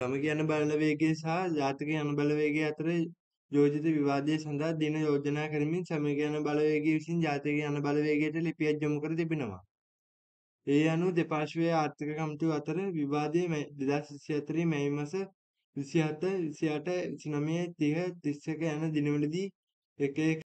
ගමක යන බලවේගය සහ ජාතික යන බලවේගය අතර යෝජිත විවාදය සඳහා දින යෝජනා කරමින් සමග යන බලවේගය විසින් ජාතික යන බලවේගයට ලිපියක් යොමු කර තිබෙනවා. ඒ අනුව දෙපාර්ශ්වයේ ආර්ථික කමිටුව අතර විවාදය 2024 මැයි මස 27, 28, 29, 30, 31 යන දිනවලදී එක එක